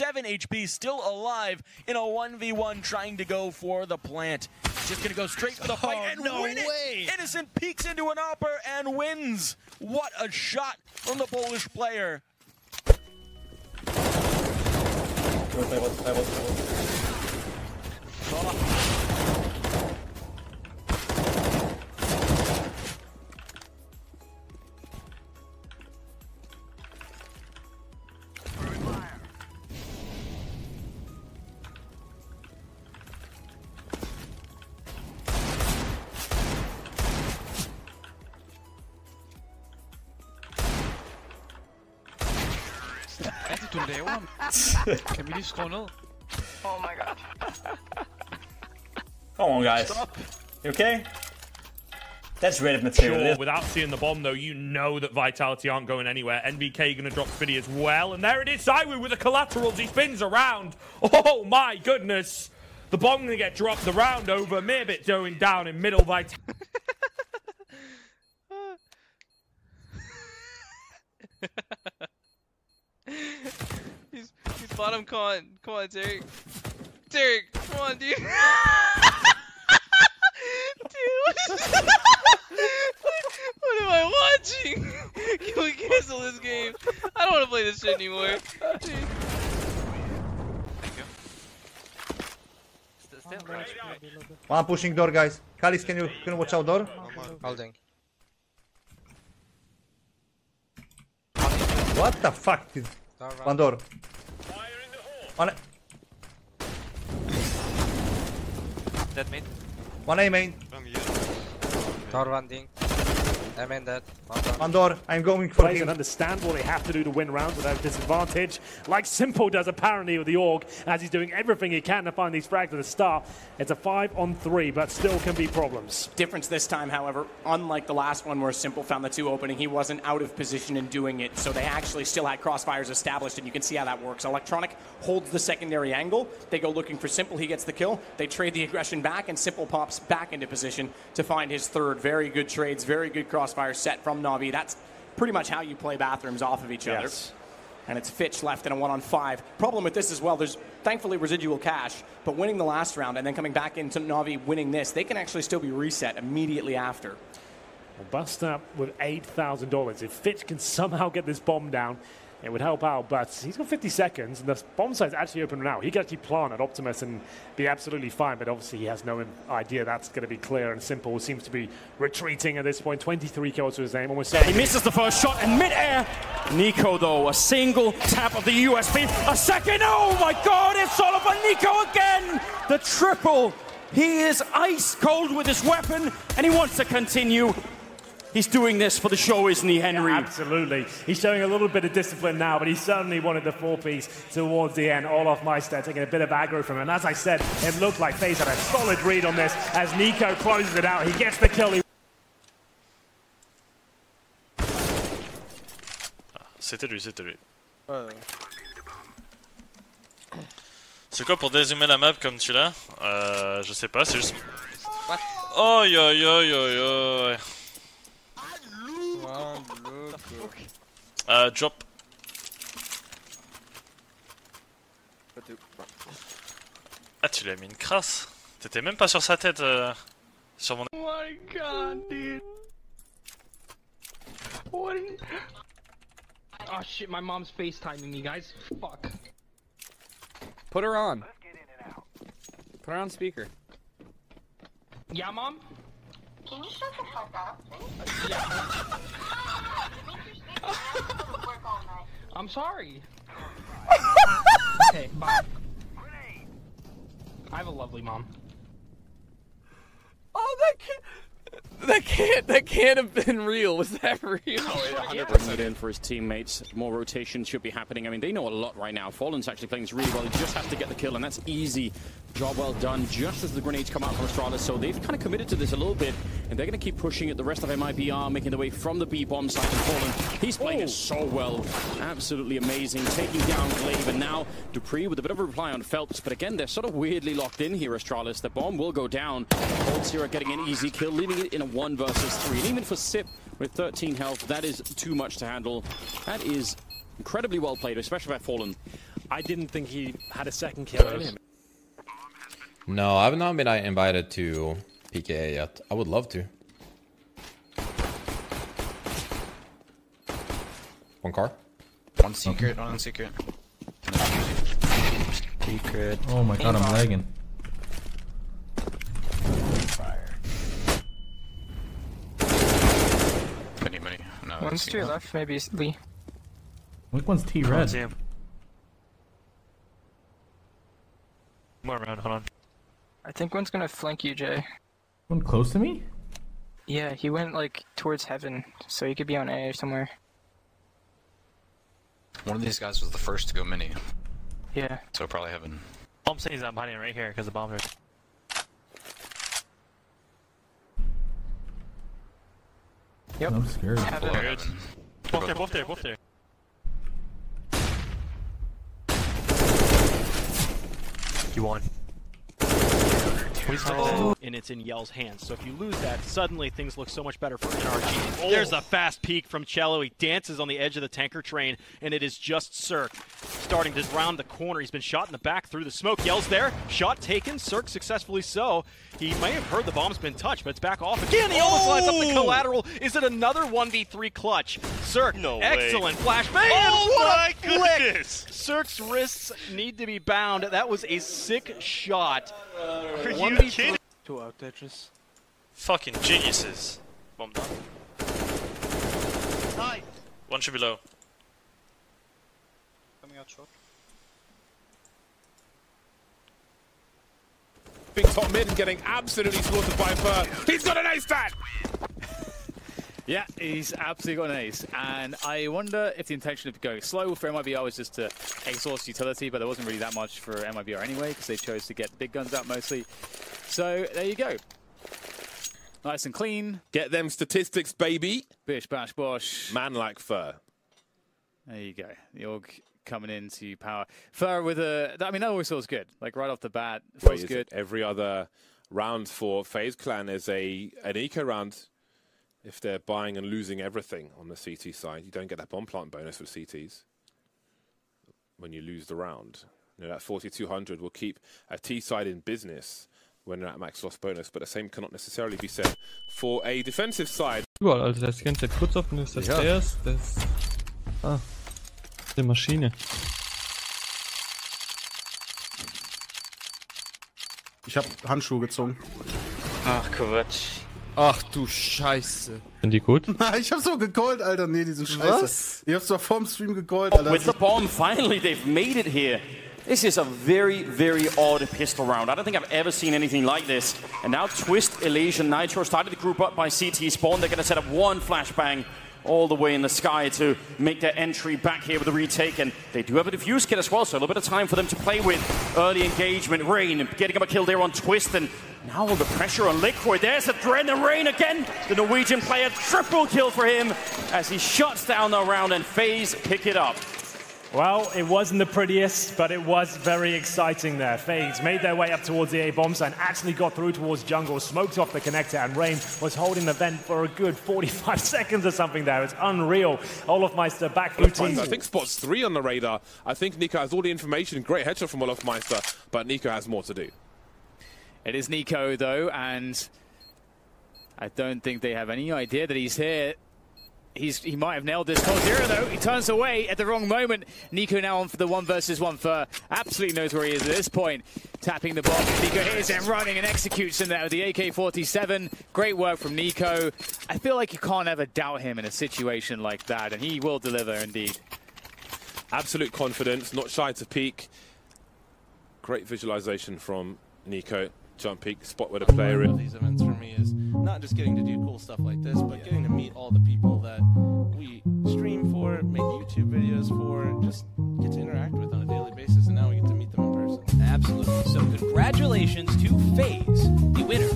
7 HP, still alive in a 1v1 trying to go for the plant. Just gonna go straight for the fight Oh, and no win way. it. Innocent peeks into an upper and wins. What a shot from the Polish player. Hvad er det, du laver? kan vi lige skrue ned? Oh my god. Come on, guys. You okay? That's red material. Sure, without seeing the bomb, though, you know that Vitality aren't going anywhere. NBK going to drop Spinny as well. And there it is, ZywOo with the collaterals. He spins around. Oh, my goodness. The bomb going to get dropped. The round over. Mirbit going down in middle. Vitality. he's, he's bottom con. Come on, Derek. Derek, come on, dude. dude, what, is what am I watching? Can we cancel this game? I don't want to play this shit anymore. Dude. Thank you. Stay on the right. One pushing door, guys. Kalis, can you can you watch out door? Holding. What the fuck? is- One door. One, Dead mid. one A main. Door one ding. I mean that. One door. One door. I'm going for plays him. and understand what they have to do to win rounds without disadvantage, like s1mple does apparently with the Org, as he's doing everything he can to find these frags at the start. It's a five on three, but still can be problems. Difference this time, however, unlike the last one where s1mple found the two opening, he wasn't out of position in doing it, so they actually still had crossfires established, and you can see how that works. Electronic holds the secondary angle, they go looking for s1mple, he gets the kill, they trade the aggression back, and s1mple pops back into position to find his third. Very good trades, very good crossfire set from Navi. That's pretty much how you play bathrooms off of each other. Yes. And it's Fitch left in a one on five. Problem with this as well, there's thankfully residual cash, but winning the last round and then coming back into Navi winning this, they can actually still be reset immediately after. Well, bust up with $8,000. If Fitch can somehow get this bomb down, it would help out, but he's got 50 seconds, and the bomb site's actually open now. He could actually plant at Optimus and be absolutely fine, but obviously he has no idea that's going to be clear and simple. Seems to be retreating at this point. 23 kills to his name, almost He misses the first shot in midair. NiKo, though, a single tap of the USP. A second. Oh my God! It's all NiKo again. The triple. He is ice cold with his weapon, and he wants to continue. He's doing this for the show, isn't he, Henry? Absolutely. He's showing a little bit of discipline now, but he certainly wanted the four piece towards the end. Olofmeister taking a bit of aggro from him. And as I said, it looked like FaZe had a solid read on this as NiKo closes it out. He gets the kill. He C'était lui, c'était lui. C'est quoi pour dézoomer la map comme tu l'as euh, Je sais pas, c'est juste. Oh yo yo yo yo. Euh, drop. Ah, tu lui as mis une crasse T'étais même pas sur sa tête, euh, sur mon. Oh my god, dude. What? Oh shit, my mom's FaceTiming me, guys. Fuck. Put her on. Put her on speaker. Yeah, mom? Can you shut the fuck up? I'm sorry. okay, bye. I have a lovely mom. Oh, that can't. That can't. That can't have been real. Was that real? Bringing it in for his teammates. More rotation should be happening. I mean, they know a lot right now. Fallen's actually playing this really well. He just has to get the kill, and that's easy. Job well done, just as the grenades come out from Astralis. So they've kind of committed to this a little bit, and they're going to keep pushing it. The rest of MIB are making their way from the B-bomb side and Fallen. He's playing it so well. Absolutely amazing. Taking down Glaive, and now dupreeh with a bit of a reply on felps. But again, they're sort of weirdly locked in here, Astralis. The bomb will go down. coldzera are getting an easy kill, leaving it in a one versus three. And even for Sip with 13 health, that is too much to handle. That is Incredibly well played, especially by Fallen. I didn't think he had a second kill in him. No, I've not been uh, invited to PKA yet. I would love to. One car. One secret, one secret. Secret. Oh my god, I'm lagging. One's to your left, maybe it's Lee. Which one's T Oh, red? see him. More around, hold on. I think one's gonna flank you, Jay. One close to me? Yeah, he went like towards heaven, so he could be on A or somewhere. One of these guys was the first to go mini. Yeah. So probably haven't. I'm saying he's not hiding right here because the bombs are. Yep. I'm scared. Heaven. Good. Both there, both there, both there. You won. Oh. And it's in Yell's hands. So if you lose that, suddenly things look so much better for NRG. Oh. There's a fast peek from Cello. He dances on the edge of the tanker train, and it is just CeRq starting to round the corner. He's been shot in the back through the smoke. Yell's there. Shot taken. CeRq successfully so. He may have heard the bomb's been touched, but it's back off again. He almost lines up the Oh! collateral. Is it another 1v3 clutch? CeRq, No way. excellent flashbang. Oh my flick! goodness! CeRq's wrists need to be bound. That was a sick shot. Are you 1v3 kidding? Two out Tetris. Fucking geniuses. Bomb down. Nice. One should be low. Coming out short. Big top mid and getting absolutely slaughtered by fer. He's got an ace stat! Yeah, he's absolutely got an ace. And I wonder if the intention of going slow for MIBR was just to exhaust utility, but there wasn't really that much for MIBR anyway, because they chose to get big guns out mostly. So there you go. Nice and clean. Get them statistics, baby. Bish, bash, bosh. Man like fer. There you go. The org coming into power. fer with a. I mean, that always feels good. Like right off the bat, feels Wait, good. Every other round for FaZe Clan is a an eco round. If they're buying and losing everything on the CT side, you don't get that bomb plant bonus with CTs when you lose the round. You know, that 4200 will keep a T side in business when they're at max loss bonus, but the same cannot necessarily be said for a defensive side. Überall, also das ganze Zeit kurz offen ist, das Ja. Stairs, das... Ah, die Maschine. Ich hab Handschuhe gezogen. Ach Quatsch. Ach du Scheiße. Sind die gut? ich hab so gecallt, Alter. Nee, die sind scheiße. Was? Ich hab's zwar vorm Stream gecallt, Alter. With the bomb, finally they've made it here. This is a very, very odd pistol round. I don't think I've ever seen anything like this. And now Twist, Elysian, Nitro started to group up by CT Spawn. They're going to set up one flashbang all the way in the sky to make their entry back here with the retake. And they do have a defuse kit as well, so a little bit of time for them to play with. Early engagement. Rain getting up a kill there on Twist. And now all the pressure on Liquid. There's the Dren and Rain again. The Norwegian player, triple kill for him as he shuts down the round and FaZe pick it up. Well, it wasn't the prettiest, but it was very exciting there. FaZe made their way up towards the A-bombs and actually got through towards jungle, smoked off the connector, and Rain was holding the vent for a good 45 seconds or something there. It's unreal. Olofmeister back through team. I think Spot's three on the radar. I think NiKo has all the information. Great headshot from Olofmeister, but NiKo has more to do. It is NiKo, though, and I don't think they have any idea that he's here. He's, he might have nailed this Zero, though. He turns away at the wrong moment. NiKo now on for the one versus one for absolutely knows where he is at this point. Tapping the box. NiKo hits and running and executes him there with the AK-47. Great work from NiKo. I feel like you can't ever doubt him in a situation like that, and he will deliver indeed. Absolute confidence, not shy to peek. Great visualization from NiKo. Jump peek, spot where the player is. these events for me is not just getting to do cool stuff like this, but getting to meet all the people that we stream for, make YouTube videos for, just get to interact with on a daily basis, and now we get to meet them in person. Absolutely. So congratulations to FaZe, the winner